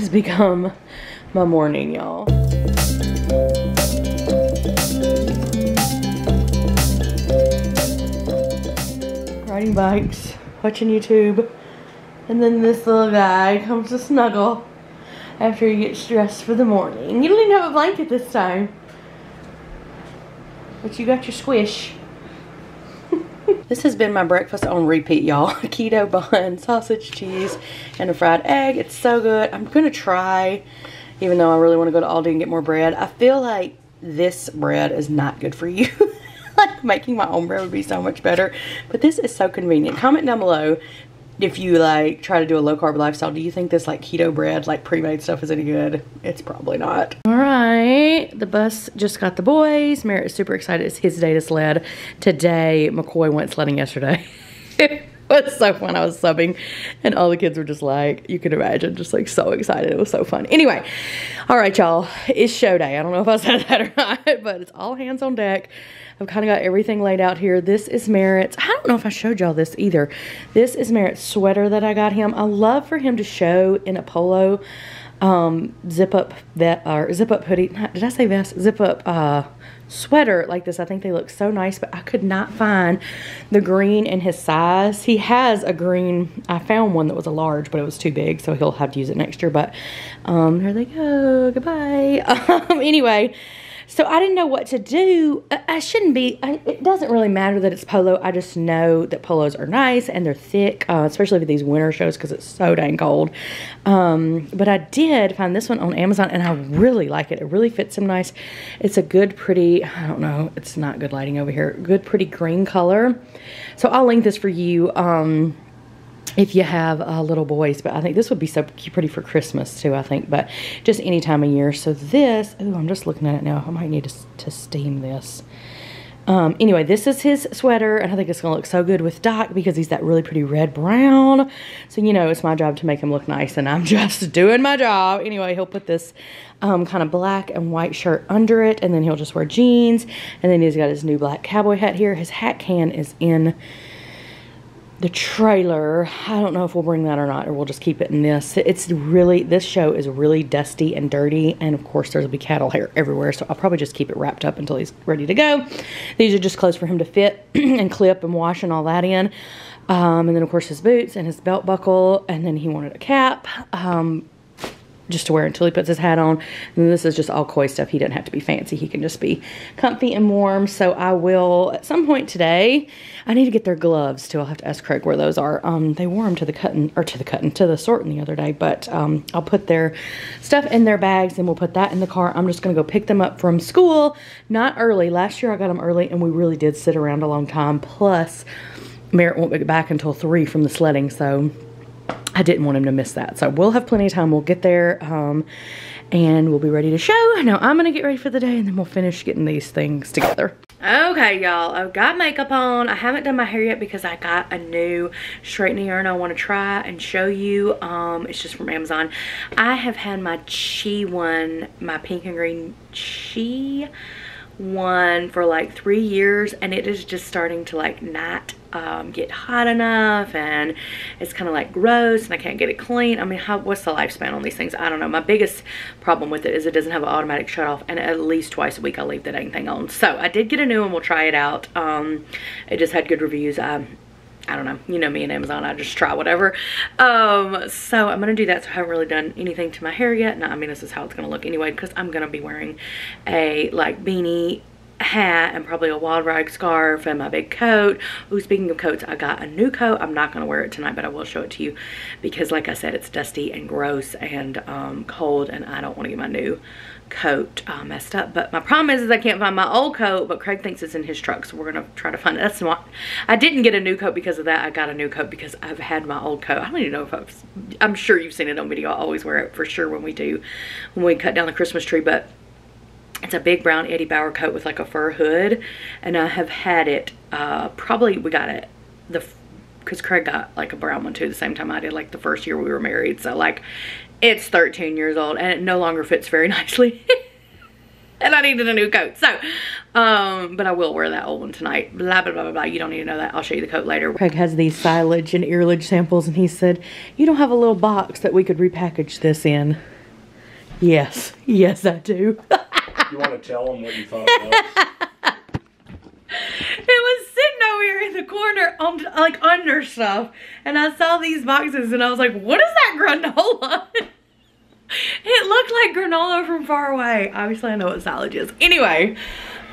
has become my morning, y'all. Riding bikes, watching YouTube, and then this little guy comes to snuggle after he gets dressed for the morning. You don't even have a blanket this time. But you got your squish. This has been my breakfast on repeat, y'all. Keto bun, sausage, cheese, and a fried egg. It's so good. I'm going to try, even though I really want to go to Aldi and get more bread. I feel like this bread is not good for you. like making my own bread would be so much better. But this is so convenient. Comment down below if you like try to do a low carb lifestyle, do you think this like keto bread, like pre-made stuff is any good? It's probably not. All right, the bus just got the boys. Merritt is super excited. It's his day to sled. Today, McCoy went sledding yesterday. it was so fun. I was subbing and all the kids were just like, you can imagine, just like so excited. It was so fun. Anyway, all right, y'all, it's show day. I don't know if I said that or not, but it's all hands on deck. I've kind of got everything laid out here. This is Merritt's. I don't know if I showed y'all this either. This is Merritt's sweater that I got him. I love for him to show in a polo um, zip up that or zip up hoodie. Did I say vest? Zip up uh, sweater like this. I think they look so nice, but I could not find the green in his size. He has a green. I found one that was a large, but it was too big, so he'll have to use it next year. But um, here they go. Goodbye. Um, anyway. So I didn't know what to do. I shouldn't be, I, it doesn't really matter that it's polo. I just know that polos are nice and they're thick, uh, especially for these winter shows because it's so dang cold. Um, but I did find this one on Amazon and I really like it. It really fits him nice. It's a good, pretty, I don't know, it's not good lighting over here, good, pretty green color. So I'll link this for you. Um, if you have uh, little boys, but I think this would be so pretty for Christmas too, I think, but just any time of year. So this, oh, I'm just looking at it now. I might need to, to steam this. Um, anyway, this is his sweater, and I think it's going to look so good with Doc because he's that really pretty red brown. So, you know, it's my job to make him look nice, and I'm just doing my job. Anyway, he'll put this um, kind of black and white shirt under it, and then he'll just wear jeans, and then he's got his new black cowboy hat here. His hat can is in the trailer. I don't know if we'll bring that or not or we'll just keep it in this. It's really this show is really dusty and dirty and of course there'll be cattle hair everywhere so i'll probably just keep it wrapped up until he's ready to go. These are just clothes for him to fit and clip and wash and all that in. Um, and then of course his boots and his belt buckle and then he wanted a cap. Um, just to wear until he puts his hat on. And this is just all Coy stuff. He doesn't have to be fancy. He can just be comfy and warm. So I will, at some point today, I need to get their gloves too. I'll have to ask Craig where those are. Um, they wore them to the cutting, or to the cutting, to the sorting the other day. But um, I'll put their stuff in their bags and we'll put that in the car. I'm just going to go pick them up from school. Not early. Last year I got them early and we really did sit around a long time. Plus, Merritt won't be back until 3 from the sledding. So I didn't want him to miss that. So we'll have plenty of time. We'll get there um, and we'll be ready to show. Now I'm to get ready for the day and then we'll finish getting these things together. Okay, y'all, I've got makeup on. I haven't done my hair yet because I got a new straightening iron I want to try and show you. Um, it's just from Amazon. I have had my Chi one, my pink and green Chi one for like three years and it is just starting to like not um, get hot enough and it's kind of like gross and I can't get it clean. I mean, how, what's the lifespan on these things? I don't know. My biggest problem with it is it doesn't have an automatic shut off and at least twice a week I leave that dang thing on. So I did get a new one. We'll try it out. Um, it just had good reviews. I, I don't know. You know me and Amazon. I just try whatever. Um, so I'm going to do that. So I haven't really done anything to my hair yet. No, I mean, this is how it's going to look anyway because I'm going to be wearing a like beanie hat and probably a wild rag scarf and my big coat. Oh, speaking of coats, I got a new coat. I'm not going to wear it tonight, but I will show it to you because like I said, it's dusty and gross and um, cold and I don't want to get my new coat uh, messed up. But my problem is, is I can't find my old coat, but Craig thinks it's in his truck, so we're going to try to find it. That's not, I didn't get a new coat because of that. I got a new coat because I've had my old coat. I don't even know if I've, I'm sure you've seen it on video. I always wear it for sure when we do, when we cut down the Christmas tree, but it's a big brown Eddie Bauer coat with like a fur hood. And I have had it, uh, probably we got it, the because Craig got like a brown one too the same time I did, like the first year we were married. So like it's 13 years old and it no longer fits very nicely. and I needed a new coat. So Um, but I will wear that old one tonight. Blah, blah, blah, blah, blah. You don't need to know that. I'll show you the coat later. Craig has these silage and earlage samples and he said, you don't have a little box that we could repackage this in. Yes. Yes, I do. you want to tell them what you thought it it was sitting over here in the corner on like under stuff and I saw these boxes and I was like what is that granola? It looked like granola from far away. Obviously I know what salad is. Anyway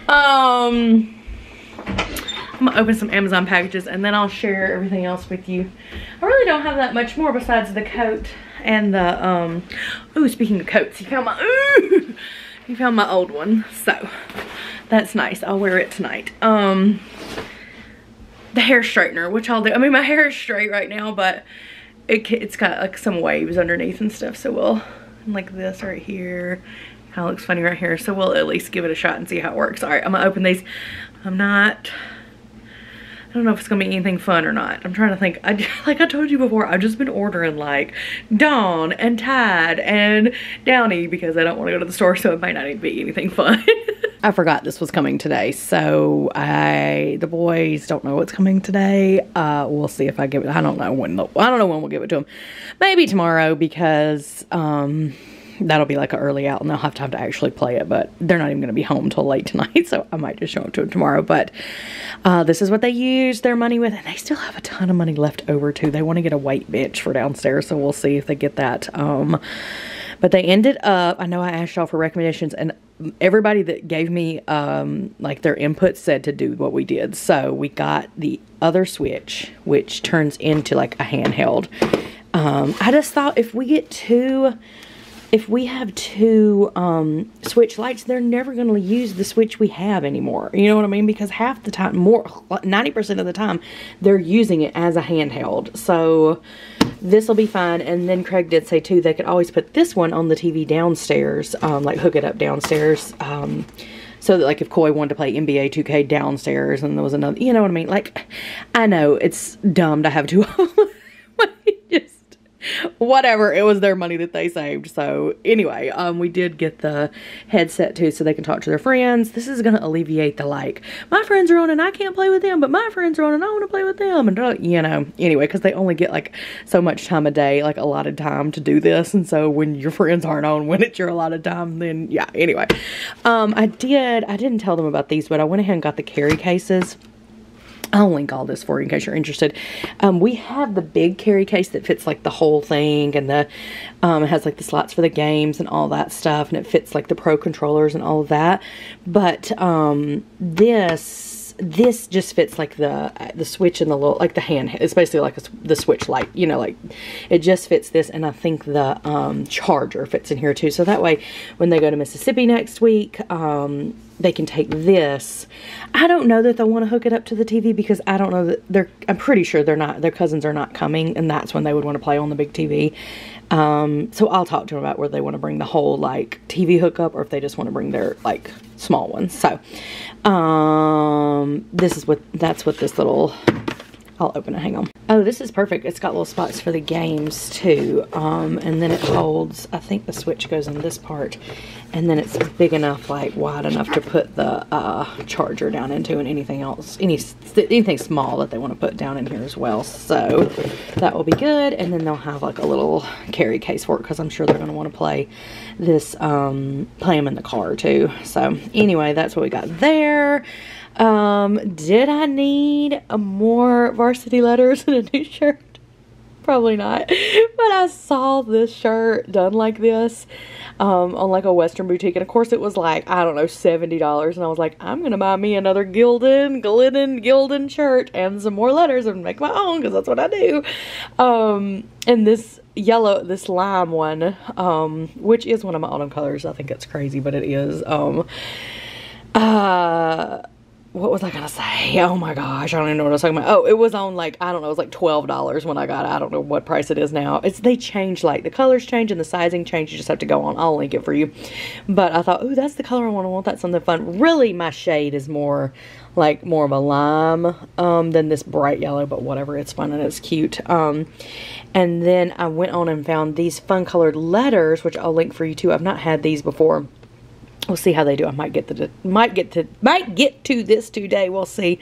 um I'm gonna open some Amazon packages and then I'll share everything else with you. I really don't have that much more besides the coat and the um oh speaking of coats you found my ooh you found my old one so that's nice. I'll wear it tonight. Um, the hair straightener, which I'll do. I mean, my hair is straight right now, but it, it's got like some waves underneath and stuff. So we'll, like this right here. Kind of looks funny right here. So we'll at least give it a shot and see how it works. All right, I'm gonna open these. I'm not don't know if it's gonna be anything fun or not. I'm trying to think. I, like I told you before, I've just been ordering like Dawn and Tide and Downy because I don't want to go to the store, so it might not even be anything fun. I forgot this was coming today, so I the boys don't know what's coming today. Uh, we'll see if I give it. I don't know when. I don't know when we'll give it to them. Maybe tomorrow because um that'll be like an early out and they'll have time to actually play it but they're not even going to be home till late tonight so i might just show it to them tomorrow. But uh, this is what they use their money with and they still have a ton of money left over too. They want to get a white bench for downstairs so we'll see if they get that um, but they ended up i know i asked y'all for recommendations and everybody that gave me um, like their input said to do what we did. So we got the other switch which turns into like a handheld. Um, i just thought if we get two if we have two um, switch lights, they're never going to use the switch we have anymore. You know what I mean? Because half the time, more 90% of the time, they're using it as a handheld. So this will be fine. And then Craig did say too, they could always put this one on the TV downstairs, um, like hook it up downstairs. Um, so that like if Coy wanted to play NBA 2K downstairs and there was another, you know what I mean? Like, I know it's dumb to have two whatever it was their money that they saved. So anyway um we did get the headset too so they can talk to their friends. This is gonna alleviate the like my friends are on and i can't play with them but my friends are on and i want to play with them and uh, you know. Anyway because they only get like so much time a day like a lot of time to do this and so when your friends aren't on when it's your allotted time then yeah anyway. Um i did i didn't tell them about these but i went ahead and got the carry cases I'll link all this for you in case you're interested. Um, we have the big carry case that fits like the whole thing and the um, it has like the slots for the games and all that stuff and it fits like the pro controllers and all of that. But um, this this just fits like the the switch and the little like the hand it's basically like a, the switch light you know like it just fits this and I think the um, charger fits in here too. So that way when they go to Mississippi next week um, they can take this. I don't know that they'll want to hook it up to the TV because I don't know that they're I'm pretty sure they're not their cousins are not coming and that's when they would want to play on the big TV um, so I'll talk to them about whether they want to bring the whole like TV hookup or if they just want to bring their like small ones. So um, this is what that's what this little I'll open it. Hang on. Oh, this is perfect. It's got little spots for the games too. Um, and then it holds, I think the switch goes in this part. And then it's big enough, like wide enough to put the uh, charger down into and anything else, any anything small that they want to put down in here as well. So that will be good. And then they'll have like a little carry case for it because I'm sure they're going to want to play this, um, play them in the car too. So anyway, that's what we got there. Um, did I need more varsity letters and a new shirt? Probably not. But I saw this shirt done like this um, on like a Western boutique. And of course it was like, I don't know, $70. And I was like, I'm going to buy me another Gildan, Glidden, Gildan shirt and some more letters and make my own because that's what I do. Um, and this yellow, this lime one, um, which is one of my autumn colors. I think it's crazy, but it is. Um, uh, what was I gonna say? Oh my gosh, I don't even know what I was talking about. Oh, it was on like, I don't know, it was like $12 when I got it. I don't know what price it is now. It's They change, like, the colors change and the sizing change. You just have to go on. I'll link it for you. But I thought, oh, that's the color I want. I want that something fun. Really, my shade is more like more of a lime um, than this bright yellow, but whatever. It's fun and it's cute. Um, and then I went on and found these fun colored letters, which I'll link for you too. I've not had these before we'll see how they do. I might get to might get to might get to this today. We'll see.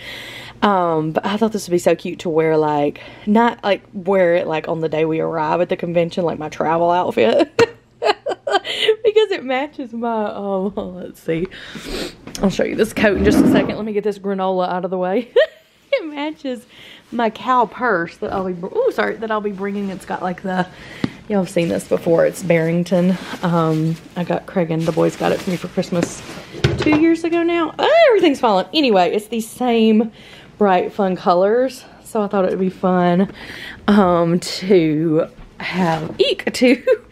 Um, but I thought this would be so cute to wear like not like wear it like on the day we arrive at the convention, like my travel outfit. because it matches my um let's see. I'll show you this coat in just a second. Let me get this granola out of the way. it matches my cow purse that I'll be oh sorry that I'll be bringing. It's got like the y'all have seen this before. It's Barrington. Um, I got Craig and the boys got it for me for Christmas two years ago now. Oh, everything's falling. Anyway, it's the same bright fun colors. So I thought it would be fun um, to have eek to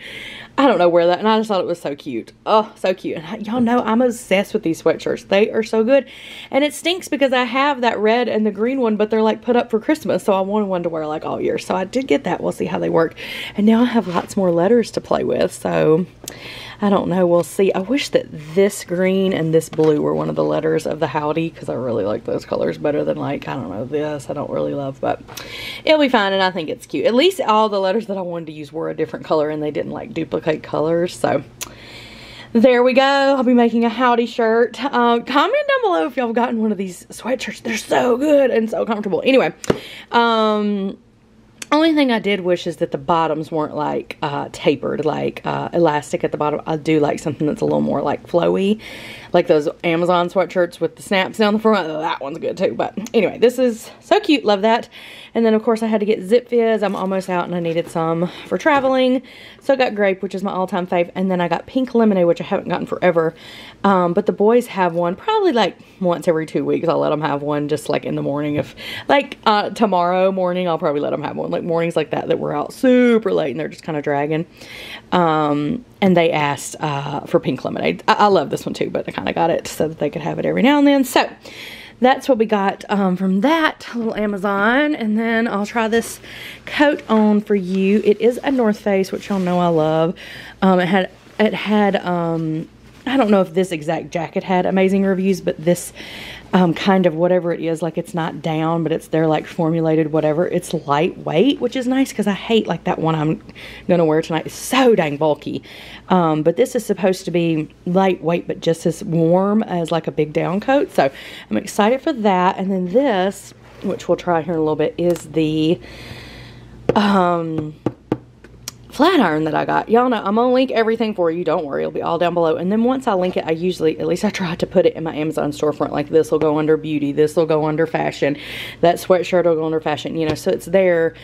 I don't know where that, and I just thought it was so cute. Oh, so cute. And y'all know I'm obsessed with these sweatshirts. They are so good. And it stinks because I have that red and the green one, but they're like put up for Christmas. So I wanted one to wear like all year. So I did get that. We'll see how they work. And now I have lots more letters to play with. So I don't know. We'll see. I wish that this green and this blue were one of the letters of the Howdy because I really like those colors better than like, I don't know, this. I don't really love, but it'll be fine and I think it's cute. At least all the letters that I wanted to use were a different color and they didn't like duplicate colors. So there we go. I'll be making a Howdy shirt. Um, comment down below if y'all have gotten one of these sweatshirts. They're so good and so comfortable. Anyway, um, only thing I did wish is that the bottoms weren't like uh, tapered, like uh, elastic at the bottom. I do like something that's a little more like flowy, like those Amazon sweatshirts with the snaps down the front. That one's good too. But anyway, this is so cute. Love that. And then of course I had to get Zipfizz. I'm almost out and I needed some for traveling. So I got Grape, which is my all-time fave. And then I got Pink Lemonade, which I haven't gotten forever. Um, but the boys have one probably like once every two weeks. I'll let them have one just like in the morning. If like uh, tomorrow morning, I'll probably let them have one. Like mornings like that that we're out super late and they're just kind of dragging. Um, and they asked uh, for Pink Lemonade. I, I love this one too, but I kind of got it so that they could have it every now and then. So that's what we got um, from that little Amazon. And then I'll try this coat on for you. It is a North Face, which y'all know I love. Um, it had, it had, um, I don't know if this exact jacket had amazing reviews, but this um, kind of whatever it is, like it's not down, but it's their like formulated whatever. It's lightweight, which is nice because I hate like that one I'm going to wear tonight. It's so dang bulky. Um, but this is supposed to be lightweight, but just as warm as like a big down coat. So I'm excited for that. And then this, which we'll try here in a little bit, is the um flat iron that I got. Y'all know I'm gonna link everything for you. Don't worry, it'll be all down below. And then once I link it, I usually, at least I try to put it in my Amazon storefront. Like this will go under beauty, this will go under fashion, that sweatshirt will go under fashion, you know, so it's there.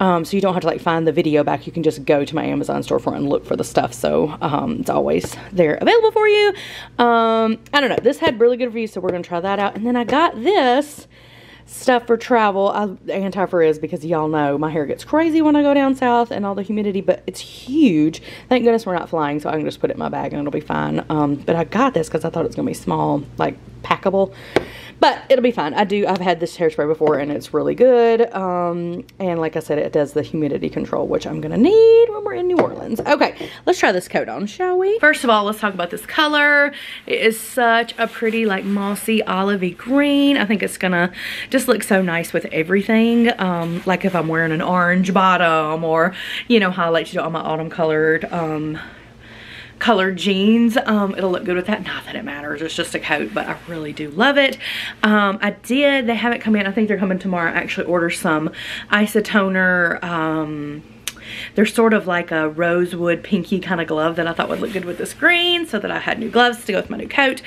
Um, so you don't have to like find the video back. You can just go to my Amazon storefront and look for the stuff. So um, it's always there available for you. Um, I don't know. This had really good reviews, so we're to try that out. And then I got this stuff for travel. I, anti-frizz because y'all know my hair gets crazy when I go down south and all the humidity, but it's huge. Thank goodness we're not flying, so I can just put it in my bag and it'll be fine. Um, but I got this because I thought it was going to be small, like packable. But it'll be fine. I do, I've had this hairspray before and it's really good. Um, and like I said, it does the humidity control, which I'm gonna need when we're in New Orleans. Okay, let's try this coat on, shall we? First of all, let's talk about this color. It is such a pretty like mossy olivey green. I think it's gonna just look so nice with everything. Um, like if I'm wearing an orange bottom or, you know, like to do all my autumn colored um, colored jeans. Um, it'll look good with that. Not that it matters, it's just a coat, but I really do love it. Um, I did, they haven't come in, I think they're coming tomorrow, I actually ordered some isotoner, um, they're sort of like a rosewood pinky kind of glove that I thought would look good with this green so that I had new gloves to go with my new coat.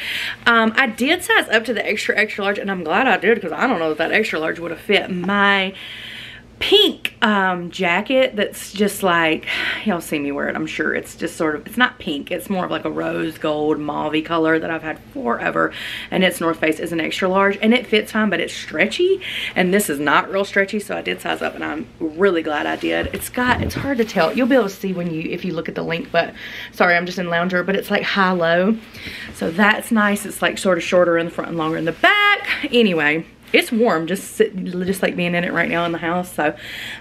Um, I did size up to the extra, extra large and I'm glad I did because I don't know if that extra large would have fit my pink um, jacket that's just like, y'all see me wear it, I'm sure. It's just sort of, it's not pink. It's more of like a rose gold mauve color that I've had forever. And it's North Face is an extra large and it fits fine, but it's stretchy. And this is not real stretchy, so I did size up and I'm really glad I did. It's got, it's hard to tell. You'll be able to see when you, if you look at the link, but sorry, I'm just in lounger, but it's like high-low. So that's nice. It's like sort of shorter in the front and longer in the back. Anyway, it's warm just sit just like being in it right now in the house so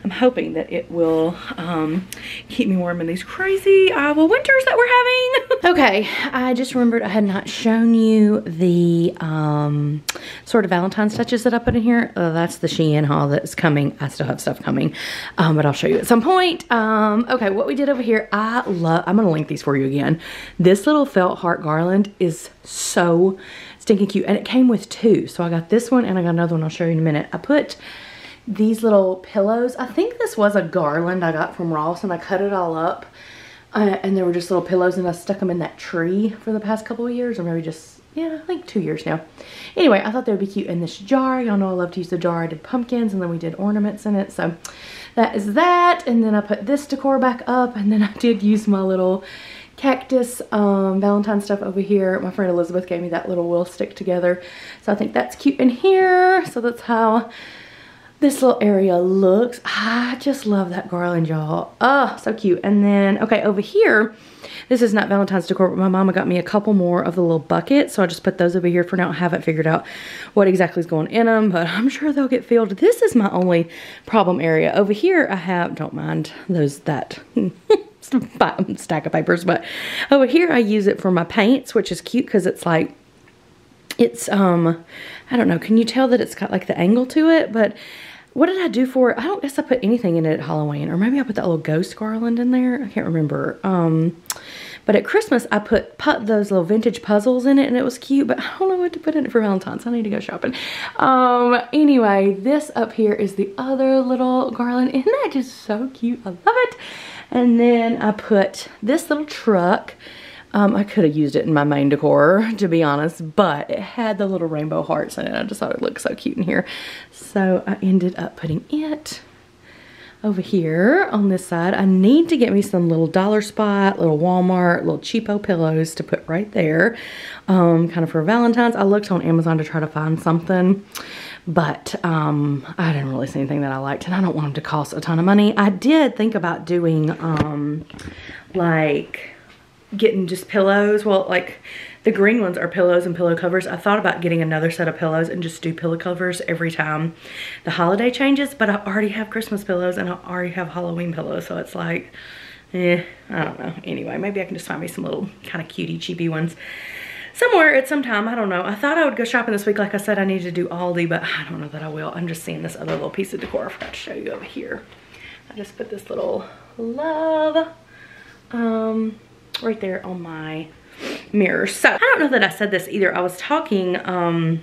i'm hoping that it will um, keep me warm in these crazy Iowa winters that we're having Okay, I just remembered I had not shown you the um, sort of Valentine's touches that I put in here. Uh, that's the Shein haul that's coming. I still have stuff coming, um, but I'll show you at some point. Um, okay, what we did over here, I love, I'm gonna link these for you again. This little felt heart garland is so stinking cute, and it came with two. So I got this one and I got another one I'll show you in a minute. I put these little pillows. I think this was a garland I got from Ross and I cut it all up uh, and there were just little pillows and I stuck them in that tree for the past couple of years or maybe just, yeah, I think two years now. Anyway, I thought they would be cute in this jar. Y'all know I love to use the jar. I did pumpkins and then we did ornaments in it. So that is that. And then I put this decor back up and then I did use my little cactus um, Valentine stuff over here. My friend Elizabeth gave me that little will stick together. So I think that's cute in here. So that's how this little area looks. I just love that garland, y'all. Oh, so cute. And then, okay, over here, this is not Valentine's decor, but my mama got me a couple more of the little buckets. So I just put those over here for now. I haven't figured out what exactly is going in them, but I'm sure they'll get filled. This is my only problem area. Over here, I have, don't mind those, that stack of papers, but over here I use it for my paints, which is cute because it's like, it's, um, I don't know, can you tell that it's got like the angle to it? But what did I do for it? I don't guess I put anything in it at Halloween. Or maybe I put that little ghost garland in there. I can't remember. Um, but at Christmas, I put, put those little vintage puzzles in it and it was cute, but I don't know what to put in it for Valentine's. I need to go shopping. Um, anyway, this up here is the other little garland. Isn't that just so cute? I love it. And then I put this little truck um, I could have used it in my main decor, to be honest, but it had the little rainbow hearts in it. I just thought it looked so cute in here. So I ended up putting it over here on this side. I need to get me some little dollar spot, little Walmart, little cheapo pillows to put right there, um, kind of for Valentine's. I looked on Amazon to try to find something, but um, I didn't really see anything that I liked, and I don't want them to cost a ton of money. I did think about doing um, like getting just pillows. Well, like the green ones are pillows and pillow covers. I thought about getting another set of pillows and just do pillow covers every time the holiday changes, but I already have Christmas pillows and I already have Halloween pillows. So it's like, eh, I don't know. Anyway, maybe I can just find me some little kind of cutie cheapy ones somewhere at some time. I don't know. I thought I would go shopping this week. Like I said, I need to do Aldi, but I don't know that I will. I'm just seeing this other little piece of decor I forgot to show you over here. I just put this little love um, right there on my mirror. So I don't know that I said this either. I was talking um,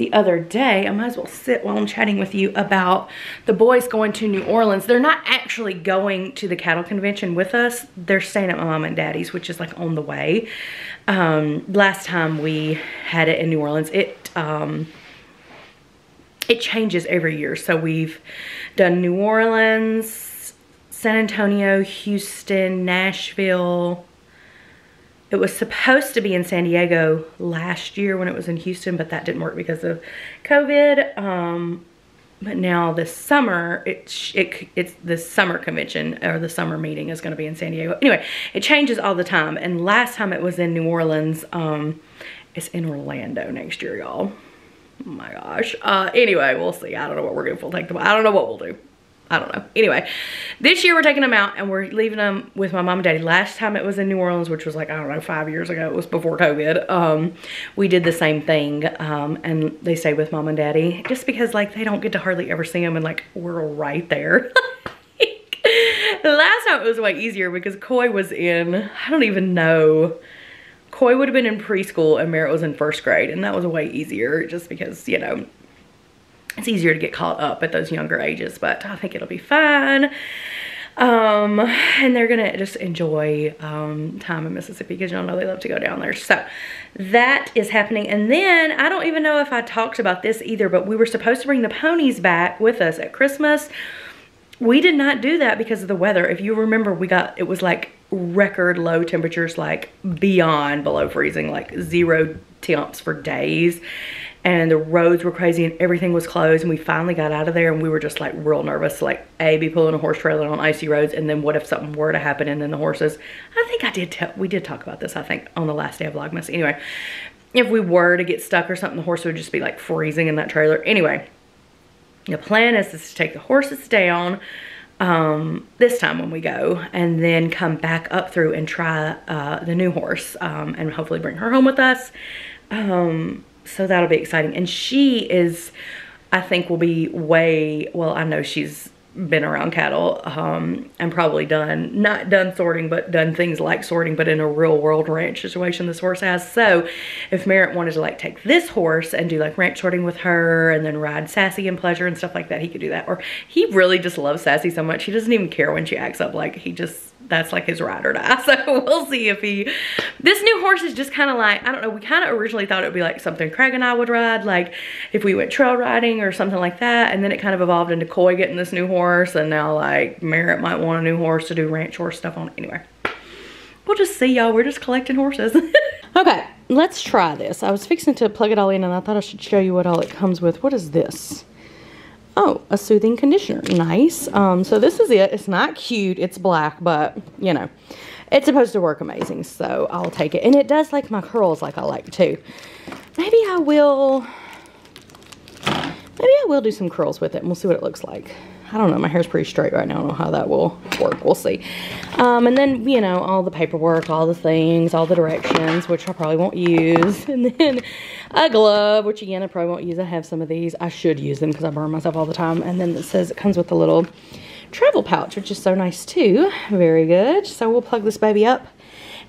the other day, I might as well sit while I'm chatting with you about the boys going to New Orleans. They're not actually going to the cattle convention with us. They're staying at my mom and daddy's, which is like on the way. Um, last time we had it in New Orleans, it, um, it changes every year. So we've done New Orleans, San Antonio, Houston, Nashville. It was supposed to be in San Diego last year when it was in Houston, but that didn't work because of COVID. Um, but now this summer, it, it, it's the summer convention or the summer meeting is going to be in San Diego. Anyway, it changes all the time. And last time it was in New Orleans, um, it's in Orlando next year, y'all. Oh my gosh. Uh, anyway, we'll see. I don't know what we're going to take them. I don't know what we'll do. I don't know. Anyway, this year we're taking them out and we're leaving them with my mom and daddy. Last time it was in New Orleans, which was like, I don't know, five years ago. It was before COVID. Um, we did the same thing um, and they stayed with mom and daddy just because like they don't get to hardly ever see them and like we're right there. the last time it was way easier because Coy was in, I don't even know, Coy would have been in preschool and Merritt was in first grade and that was way easier just because, you know, it's easier to get caught up at those younger ages, but I think it'll be fine. Um, and they're gonna just enjoy um, time in Mississippi because y'all know they love to go down there. So that is happening. And then I don't even know if I talked about this either, but we were supposed to bring the ponies back with us at Christmas. We did not do that because of the weather. If you remember, we got, it was like record low temperatures, like beyond below freezing, like zero temps for days and the roads were crazy and everything was closed and we finally got out of there and we were just like real nervous like a be pulling a horse trailer on icy roads and then what if something were to happen and then the horses i think i did tell we did talk about this i think on the last day of vlogmas anyway if we were to get stuck or something the horse would just be like freezing in that trailer anyway the plan is, is to take the horses down um, this time when we go and then come back up through and try uh, the new horse um, and hopefully bring her home with us. Um, so that'll be exciting. And she is, I think will be way, well, I know she's been around cattle um, and probably done, not done sorting, but done things like sorting, but in a real world ranch situation this horse has. So if Merritt wanted to like take this horse and do like ranch sorting with her and then ride Sassy and Pleasure and stuff like that, he could do that. Or he really just loves Sassy so much, he doesn't even care when she acts up. Like he just that's like his ride or die. So we'll see if he, this new horse is just kind of like, I don't know, we kind of originally thought it would be like something Craig and I would ride, like if we went trail riding or something like that. And then it kind of evolved into Coy getting this new horse and now like Merritt might want a new horse to do ranch horse stuff on. Anyway, we'll just see y'all. We're just collecting horses. okay, let's try this. I was fixing to plug it all in and I thought I should show you what all it comes with. What is this? Oh, a soothing conditioner. Nice. Um, so this is it. It's not cute. It's black, but, you know, it's supposed to work amazing. So I'll take it. And it does like my curls like I like too. Maybe I will, maybe I will do some curls with it and we'll see what it looks like. I don't know, my hair's pretty straight right now. I don't know how that will work. We'll see. Um, and then, you know, all the paperwork, all the things, all the directions, which I probably won't use. And then a glove, which again, I probably won't use. I have some of these. I should use them because I burn myself all the time. And then it says it comes with a little travel pouch, which is so nice too. Very good. So we'll plug this baby up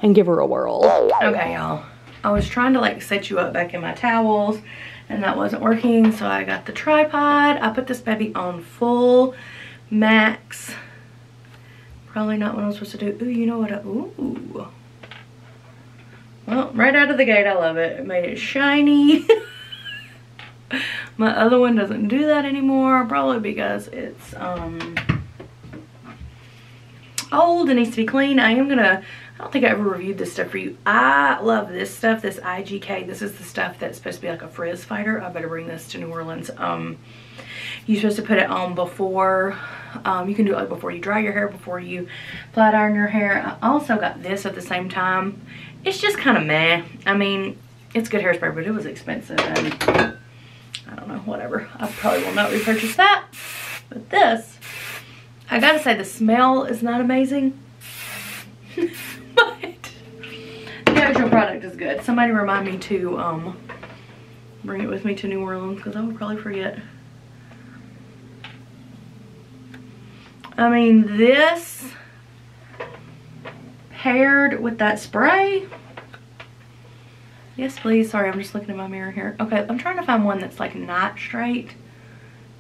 and give her a whirl. Okay, y'all. I was trying to like set you up back in my towels and that wasn't working. So I got the tripod. I put this baby on full max. Probably not what I'm supposed to do. Ooh, you know what? I, ooh. Well, right out of the gate, I love it. It made it shiny. My other one doesn't do that anymore, probably because it's um, old and needs to be clean. I am gonna I don't think I ever reviewed this stuff for you. I love this stuff, this IGK. This is the stuff that's supposed to be like a frizz fighter. I better bring this to New Orleans. Um, you're supposed to put it on before, um, you can do it like before you dry your hair, before you flat iron your hair. I also got this at the same time. It's just kind of meh. I mean, it's good hairspray, but it was expensive and I don't know, whatever. I probably will not repurchase that. But this, I gotta say the smell is not amazing. product is good. Somebody remind me to um, bring it with me to New Orleans because I will probably forget. I mean, this paired with that spray. Yes, please. Sorry, I'm just looking at my mirror here. Okay, I'm trying to find one that's like not straight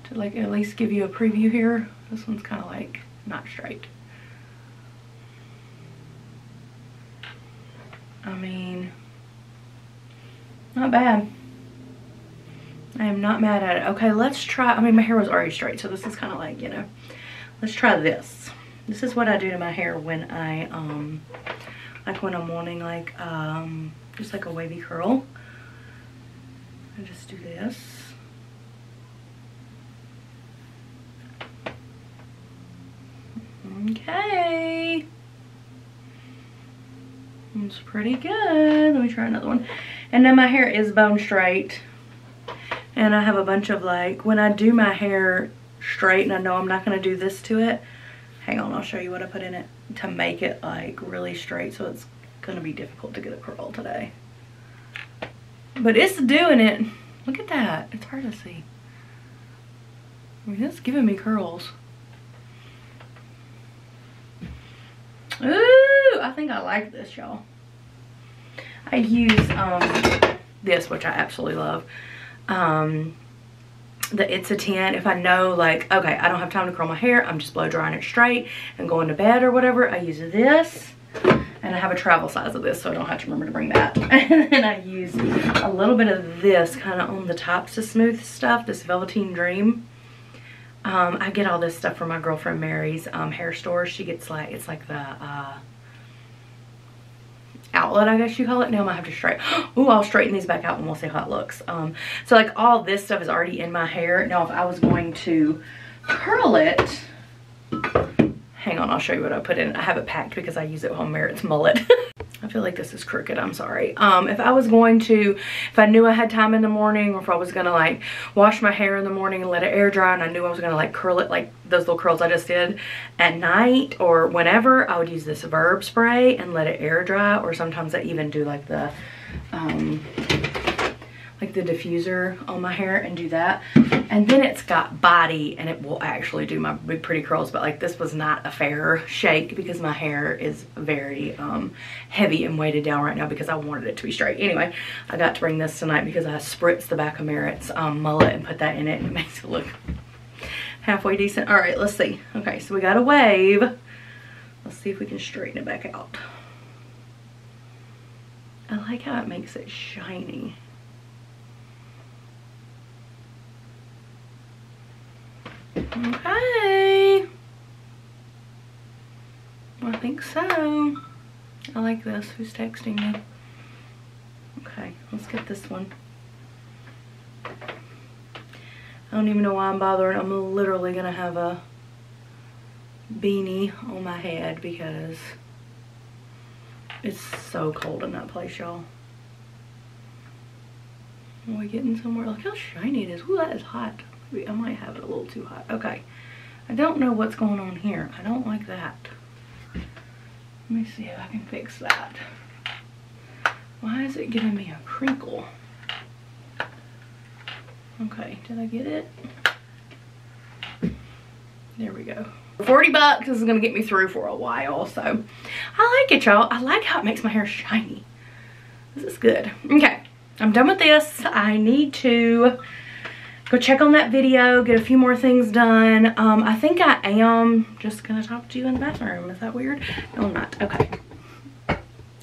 to like at least give you a preview here. This one's kind of like not straight. I mean, not bad. I am not mad at it. Okay, let's try, I mean, my hair was already straight, so this is kind of like, you know, let's try this. This is what I do to my hair when I, um, like when I'm wanting like, um, just like a wavy curl. I just do this. Okay. It's pretty good. Let me try another one. And then my hair is bone straight. And I have a bunch of like, when I do my hair straight and I know I'm not going to do this to it, hang on, I'll show you what I put in it to make it like really straight so it's going to be difficult to get a curl today. But it's doing it. Look at that. It's hard to see. I mean, it's giving me curls. Ooh, I think I like this, y'all. I use um, this, which I absolutely love. Um, the It's a 10. If I know, like, okay, I don't have time to curl my hair, I'm just blow drying it straight and going to bed or whatever, I use this. And I have a travel size of this, so I don't have to remember to bring that. and then I use a little bit of this kind of on the tops to smooth stuff, this Velveteen Dream. Um, I get all this stuff from my girlfriend Mary's um, hair store. She gets like, it's like the uh, outlet, I guess you call it. Now I'm gonna have to straighten. Ooh, I'll straighten these back out and we'll see how it looks. Um, so like all this stuff is already in my hair. Now if I was going to curl it, hang on, I'll show you what I put in. I have it packed because I use it on Merritt's mullet. I feel like this is crooked, I'm sorry. Um, if I was going to, if I knew I had time in the morning or if I was gonna like wash my hair in the morning and let it air dry and I knew I was gonna like curl it like those little curls I just did at night or whenever, I would use this Verb spray and let it air dry or sometimes I even do like the, um, like the diffuser on my hair and do that. And then it's got body and it will actually do my big pretty curls. But like this was not a fair shake because my hair is very um, heavy and weighted down right now because I wanted it to be straight. Anyway, I got to bring this tonight because I spritzed the back of Merritt's um, mullet and put that in it and it makes it look halfway decent. All right, let's see. Okay, so we got a wave. Let's see if we can straighten it back out. I like how it makes it shiny. Okay. I think so. I like this. Who's texting me? Okay, let's get this one. I don't even know why I'm bothering. I'm literally going to have a beanie on my head because it's so cold in that place, y'all. Are we getting somewhere? Look how shiny it is. Ooh, that is hot. I might have it a little too hot. Okay. I don't know what's going on here. I don't like that. Let me see if I can fix that. Why is it giving me a crinkle? Okay, did I get it? There we go. 40 bucks is gonna get me through for a while, so I like it, y'all. I like how it makes my hair shiny. This is good. Okay, I'm done with this. I need to go check on that video, get a few more things done. Um, I think I am just gonna talk to you in the bathroom. Is that weird? No, I'm not. Okay.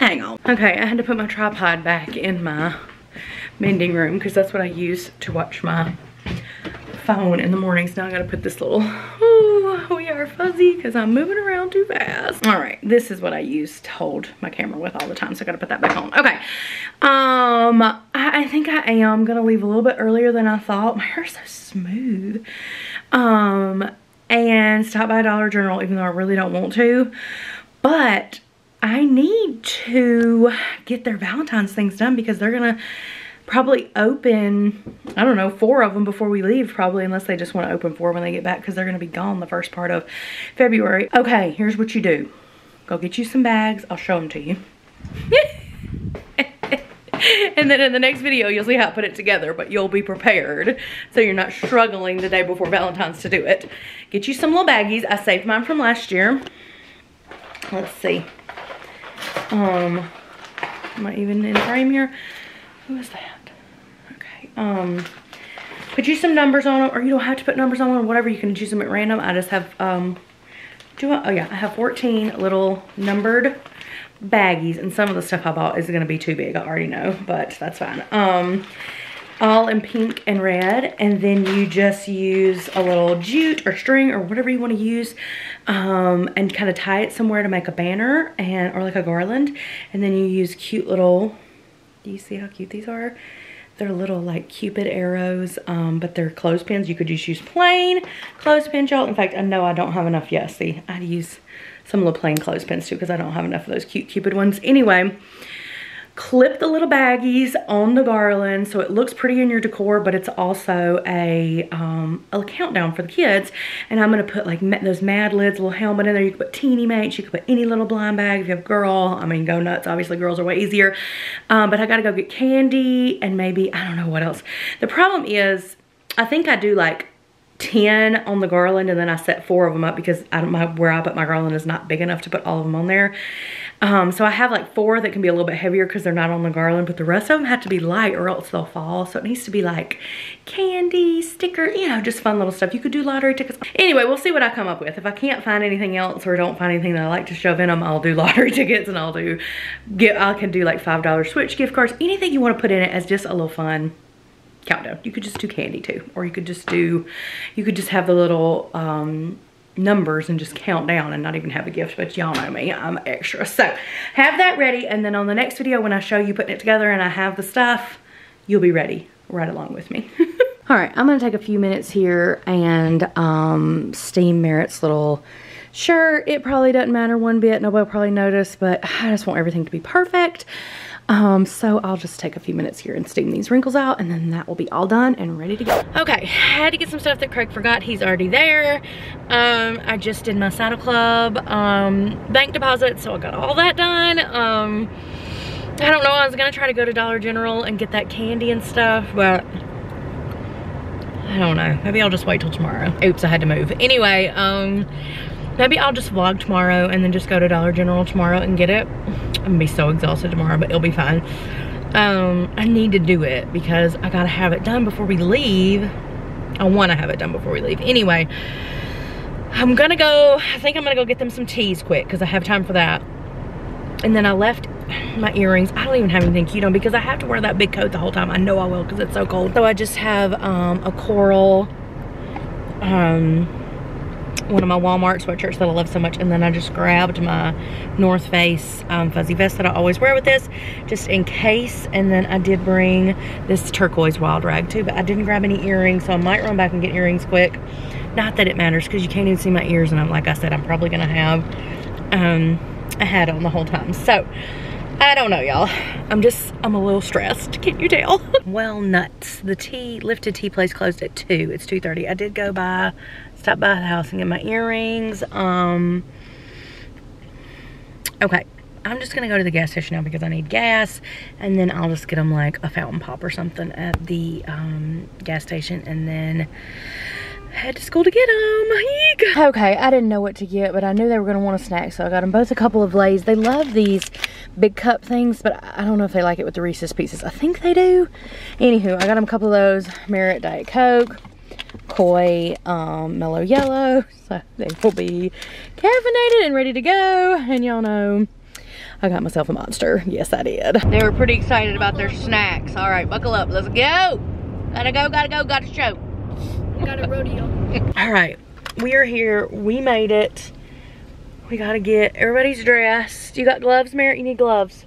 Hang on. Okay, I had to put my tripod back in my mending room because that's what I use to watch my phone in the mornings. Now I gotta put this little, ooh, we are fuzzy because I'm moving around too fast. All right, this is what I use to hold my camera with all the time. So I gotta put that back on. Okay, um, I, I think I am gonna leave a little bit earlier than I thought. My hair's so smooth. Um, and stop by Dollar General even though I really don't want to. But I need to get their Valentine's things done because they're gonna probably open, I don't know, four of them before we leave probably unless they just want to open four when they get back because they're to be gone the first part of February. Okay, here's what you do. Go get you some bags. I'll show them to you. and then in the next video, you'll see how I put it together, but you'll be prepared so you're not struggling the day before Valentine's to do it. Get you some little baggies. I saved mine from last year. Let's see. Um, am I even in frame here? Who is that? Um, put you some numbers on them, or you don't have to put numbers on them, whatever. You can choose them at random. I just have, um, do I, oh yeah, I have 14 little numbered baggies, and some of the stuff I bought is gonna be too big, I already know, but that's fine. Um, all in pink and red and then you just use a little jute or string or whatever you want to use um, and kind of tie it somewhere to make a banner and or like a garland and then you use cute little do you see how cute these are they're little like cupid arrows um, but they're clothespins. You could just use plain clothespins y'all in fact I know I don't have enough yet. See I'd use some little plain clothespins too because I don't have enough of those cute cupid ones. Anyway clip the little baggies on the garland so it looks pretty in your decor but it's also a um, a countdown for the kids. And I'm gonna put like those mad lids little helmet in there. You can put Teenymates you can put any little blind bag. If you have girl I mean go nuts. Obviously girls are way easier. Um, but I gotta go get candy and maybe I don't know what else. The problem is I think I do like 10 on the garland and then I set four of them up because I don't my where I put my garland is not big enough to put all of them on there. Um, so I have like four that can be a little bit heavier because they're not on the garland, but the rest of them have to be light or else they'll fall. So it needs to be like candy, sticker, you know, just fun little stuff. You could do lottery tickets. Anyway, we'll see what I come up with. If I can't find anything else or don't find anything that I like to shove in them, I'll do lottery tickets and I'll do, get, I can do like $5 Switch gift cards, anything you want to put in it as just a little fun countdown. You could just do candy too, or you could just do, you could just have the little um, numbers and just count down and not even have a gift, but y'all know me, I'm extra. So have that ready, and then on the next video when I show you putting it together and I have the stuff, you'll be ready right along with me. All right, I'm gonna take a few minutes here and um, steam Merritt's little Sure, it probably doesn't matter one bit. Nobody probably notice, but I just want everything to be perfect. Um, so I'll just take a few minutes here and steam these wrinkles out and then that will be all done and ready to go. Okay, had to get some stuff that Craig forgot. He's already there. Um, I just did my saddle club um, bank deposit, so I got all that done. Um, I don't know, I was gonna try to go to Dollar General and get that candy and stuff, but I don't know. Maybe I'll just wait till tomorrow. Oops, I had to move. Anyway, um, maybe I'll just vlog tomorrow and then just go to Dollar General tomorrow and get it. I'm gonna be so exhausted tomorrow, but it'll be fine. Um, I need to do it because I gotta have it done before we leave. I wanna have it done before we leave. Anyway, I'm gonna go, I think I'm gonna go get them some teas quick because I have time for that. And then I left my earrings. I don't even have anything cute on because I have to wear that big coat the whole time. I know I will because it's so cold. So I just have um, a coral, um, one of my Walmart sweatshirts that I love so much. And then I just grabbed my North Face um, fuzzy vest that I always wear with this just in case. And then I did bring this turquoise wild rag too, but I didn't grab any earrings. So I might run back and get earrings quick. Not that it matters because you can't even see my ears. And I'm like I said, I'm probably to have um, a hat on the whole time. So I don't know, y'all. I'm just, I'm a little stressed. Can you tell? well, nuts. The tea, lifted tea place closed at 2. It's 2.30. I did go by, stop by the house and get my earrings. Um, okay. I'm just gonna go to the gas station now because I need gas and then I'll just get them like a fountain pop or something at the um, gas station and then head to school to get them. Okay, I didn't know what to get, but I knew they were gonna want a snack, so I got them both a couple of Lay's. They love these big cup things, but I don't know if they like it with the Reese's Pieces. I think they do. Anywho, I got them a couple of those. Merritt Diet Coke, Coy um, Mellow Yellow, so they will be caffeinated and ready to go. And y'all know I got myself a monster. Yes, I did. They were pretty excited about their snacks. All right, buckle up. Let's go. Gotta go, gotta go, gotta show. Got a rodeo. All right, we are here. We made it. We gotta get everybody's dressed. You got gloves, Merritt? You need gloves.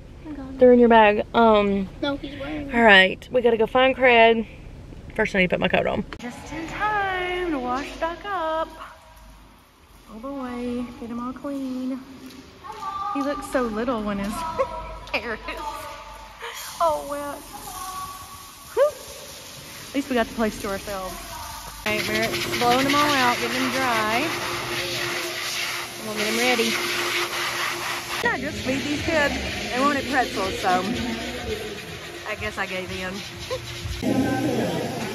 They're in your bag. Um. No, he's wearing All right, we gotta go find Craig. First, I need to put my coat on. Just in time to wash back up. All the way, get him all clean. He looks so little when his hair is all wet. At least we got the place to ourselves. All right, Merritt's blowing them all out, getting them dry. We'll get them ready. Yeah, just feed these kids. They wanted pretzels, so I guess I gave in.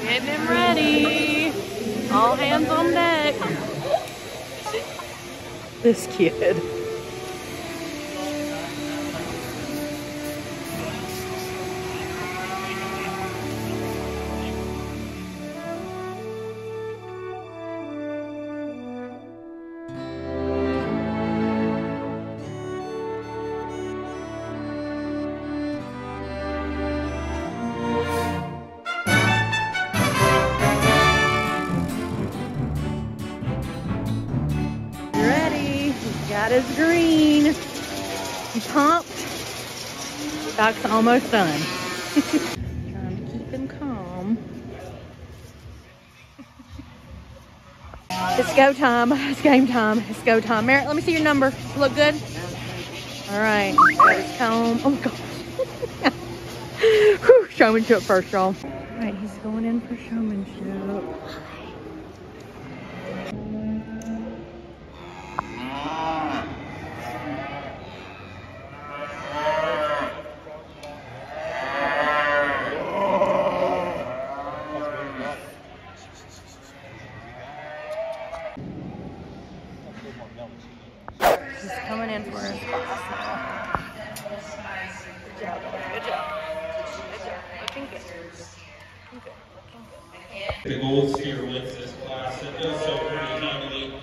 Getting them ready. All hands on deck. This kid. Doc's almost done. Trying to keep him calm. It's go time. It's game time. It's go time. Merritt, let me see your number. Look good? All right. His comb. Oh, God. Whew, showmanship first, y'all. All right, he's going in for showmanship. He's coming in for his class now. Good job, good job. Good job. Looking good. Looking good. Looking good. The gold skier wins this class and does so pretty handily.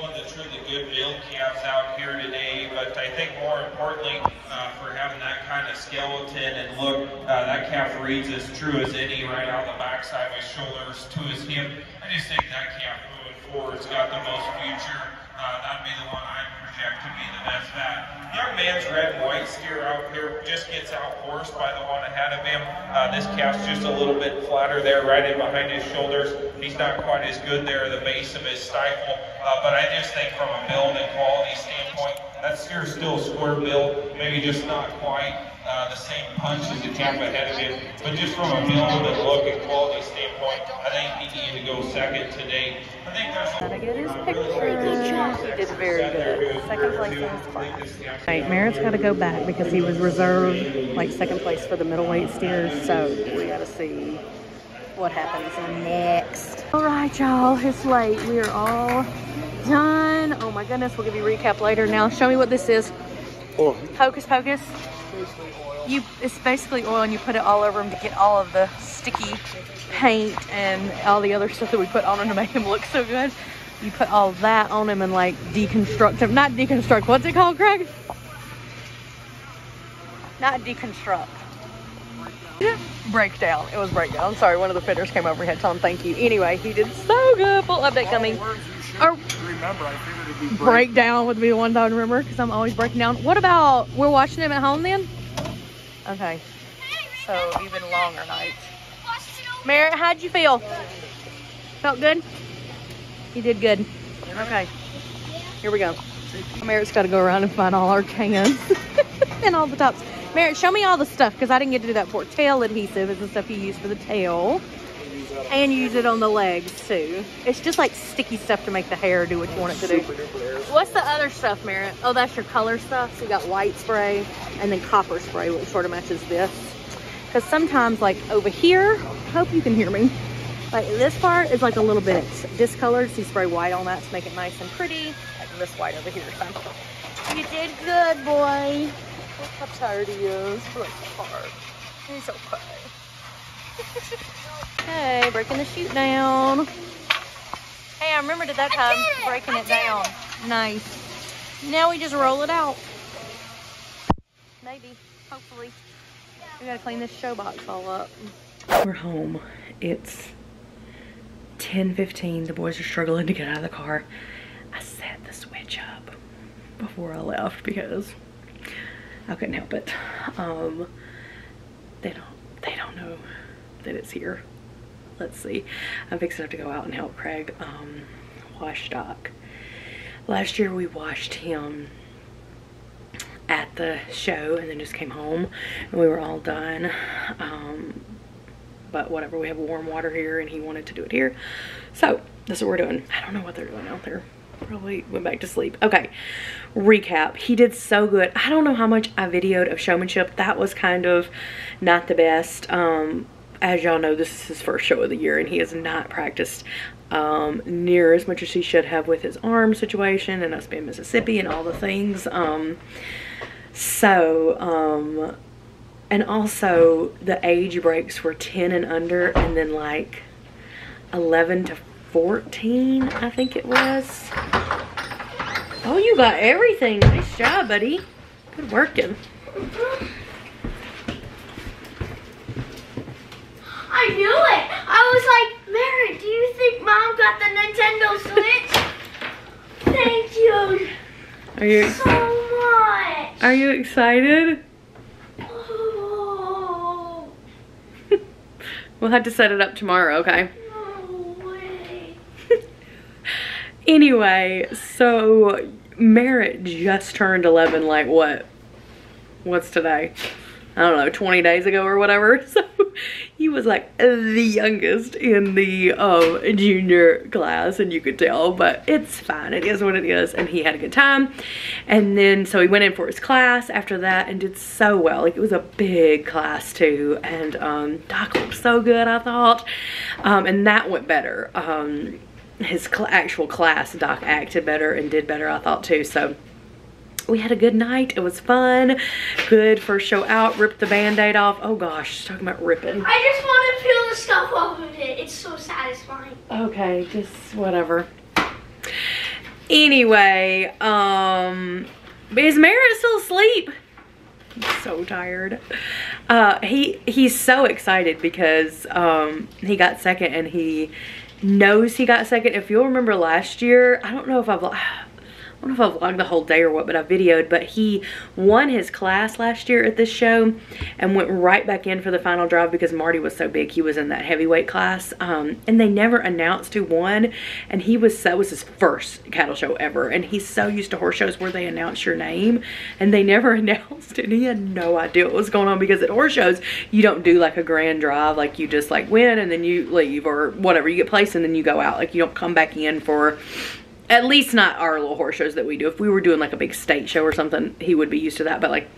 I one of the truly good build calves out here today, but I think more importantly, uh, for having that kind of skeleton and look, uh, that calf reads as true as any right out the backside with shoulders to his hip. I just think that calf moving forward's got the most future. Uh, that'd be the one I'm expect to be the best vet. Young man's red and white steer out here just gets out horsed by the one ahead of him. Uh, this calf's just a little bit flatter there, right in behind his shoulders. He's not quite as good there the base of his stifle, uh, but I just think from a build and quality standpoint, that steer's still square build, maybe just not quite uh, the same punch as the calf ahead of him, but just from a build and look and quality standpoint, I think he needed to go second today. I think there's Gotta get his picture. He did very good. Second place in his class. Right, Merritt's got to go back because he was reserved like second place for the middleweight steers. So we got to see what happens next. All right, y'all, it's late. We are all done. Oh my goodness, we'll give you a recap later. Now, show me what this is. Oh. Hocus Pocus. You, it's basically oil and you put it all over him to get all of the sticky paint and all the other stuff that we put on him to make him look so good. You put all that on him and like deconstruct him. Not deconstruct, what's it called, Craig? Not deconstruct. Breakdown. It was breakdown. Sorry, one of the fitters came over and had to tell him thank you. Anyway, he did so good. Full update coming. Or I figured it'd be breakdown would be the one I would remember because I'm always breaking down. What about we're watching him at home then? Okay. So even longer nights. Merritt, how'd you feel? Felt good? You did good. Okay. Here we go. Merritt's got to go around and find all our cans and all the tops. Merritt, show me all the stuff because I didn't get to do that for Tail adhesive is the stuff you use for the tail. And use it on the legs too. It's just like sticky stuff to make the hair do what you want it to do. What's the other stuff, Merritt? Oh, that's your color stuff. So you got white spray and then copper spray, which sort of matches this. Because sometimes, like over here, hope you can hear me. Like this part is like a little bit discolored, so you spray white on that to make it nice and pretty. Like this white over here. So you did good, boy. Look how tired he is. His heart. He's okay. Okay, breaking the chute down. Hey, I remembered it that time, breaking it down. Nice. Now we just roll it out. Maybe, hopefully. We gotta clean this show box all up. We're home. It's 10.15. The boys are struggling to get out of the car. I set the switch up before I left because I couldn't help it. Um, they don't, they don't know that it's here. Let's see. I'm fixing up to go out and help Craig um, wash Doc. Last year we washed him at the show and then just came home and we were all done. Um, but whatever, we have warm water here and he wanted to do it here. So this is what we're doing. I don't know what they're doing out there. Probably went back to sleep. Okay, recap. He did so good. I don't know how much I videoed of showmanship. That was kind of not the best. Um, as y'all know, this is his first show of the year and he has not practiced um, near as much as he should have with his arm situation and us being Mississippi and all the things. Um, so, um, and also the age breaks were 10 and under and then like 11 to 14, I think it was. Oh, you got everything. Nice job, buddy. Good working. I knew it. I was like, Mary, do you think mom got the Nintendo Switch? Thank you Are you so much. are you excited? Oh, We'll have to set it up tomorrow, okay? no way. Anyway, so Merritt just turned 11 like what? What's today? I don't know, 20 days ago or whatever. So he was like the youngest in the um, junior class and you could tell, but it's fine. It is what it is. And he had a good time. And then, so he went in for his class after that and did so well. Like it was a big class too. And um, Doc looked so good, I thought. Um, and that went better. Um, his cl actual class, Doc acted better and did better, I thought too. So we had a good night. It was fun. Good first show out. Ripped the band-aid off. Oh gosh, talking about ripping. I just want to peel the stuff off of it. It's so satisfying. Okay, just whatever. Anyway, um, is Merritt still asleep? He's so tired. Uh, he he's so excited because um he got second and he knows he got second. If you'll remember last year, I don't know if I've I don't know if I vlogged the whole day or what, but I videoed, but he won his class last year at this show and went right back in for the final drive because Marty was so big. He was in that heavyweight class. Um, and they never announced who won. And he was, that was his first cattle show ever. And he's so used to horse shows where they announce your name and they never announced it. And he had no idea what was going on because at horse shows, you don't do like a grand drive. Like you just like win and then you leave or whatever. You get placed and then you go out. Like you don't come back in for at least not our little horse shows that we do. If we were doing like a big state show or something, he would be used to that. But like,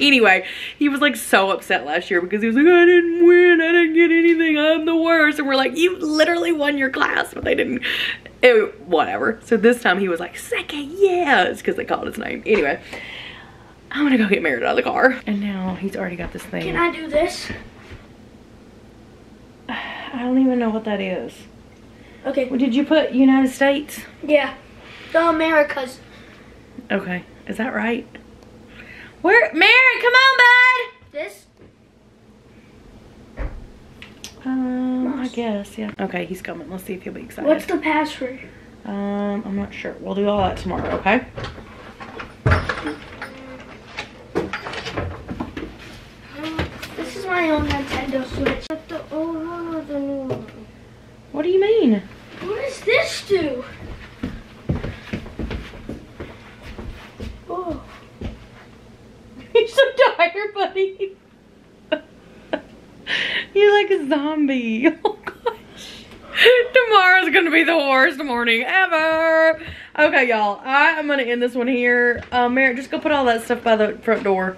anyway, he was like so upset last year because he was like, I didn't win. I didn't get anything. I'm the worst. And we're like, you literally won your class, but they didn't. It, whatever. So this time he was like, second, yes, because they called his name. Anyway, I'm gonna go get Merritt out of the car. And now he's already got this thing. Can I do this? I don't even know what that is. Okay. Well, did you put United States? Yeah. The Americas. Okay, is that right? Where, Mary, come on, bud. This? Um, I guess, yeah. Okay, he's coming. Let's see if he'll be excited. What's the password? Um, I'm not sure. We'll do all that tomorrow, okay? This is my own Nintendo Switch. But the old one or the new one? What do you mean? What does this do? Oh. You're so tired, buddy. You're like a zombie. Oh gosh. Tomorrow's gonna be the worst morning ever. Okay, y'all. I am gonna end this one here. Um, Merritt, just go put all that stuff by the front door.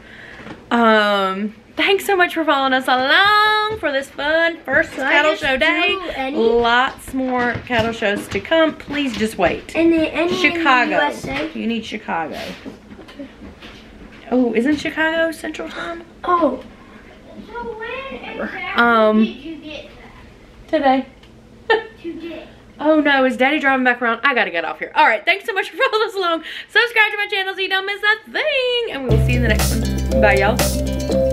Um, thanks so much for following us along for this fun first cattle show day. Lots more cattle shows to come. Please just wait. And the any Chicago. the? You need Chicago. Oh, isn't Chicago Central Time? Oh. So when exactly Um, did you get Today. today? Oh no, is daddy driving back around? I gotta get off here. All right, thanks so much for following us along. Subscribe to my channel so you don't miss a thing. And we will see you in the next one. Bye, y'all.